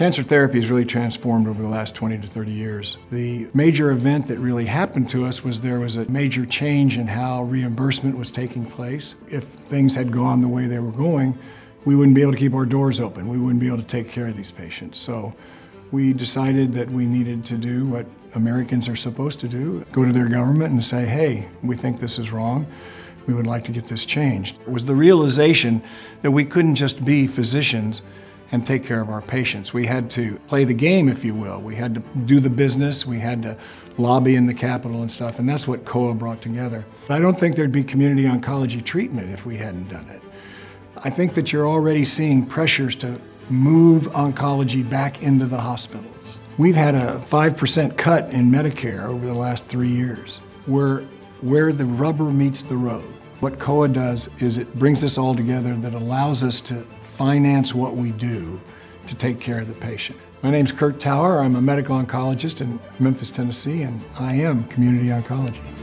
Cancer therapy has really transformed over the last 20 to 30 years. The major event that really happened to us was there was a major change in how reimbursement was taking place. If things had gone the way they were going, we wouldn't be able to keep our doors open. We wouldn't be able to take care of these patients. So we decided that we needed to do what Americans are supposed to do, go to their government and say, hey, we think this is wrong. We would like to get this changed. It was the realization that we couldn't just be physicians and take care of our patients. We had to play the game, if you will. We had to do the business, we had to lobby in the capital and stuff, and that's what COA brought together. But I don't think there'd be community oncology treatment if we hadn't done it. I think that you're already seeing pressures to move oncology back into the hospitals. We've had a 5% cut in Medicare over the last three years. We're where the rubber meets the road. What COA does is it brings us all together that allows us to finance what we do to take care of the patient. My name's Kurt Tauer. I'm a medical oncologist in Memphis, Tennessee, and I am community oncology.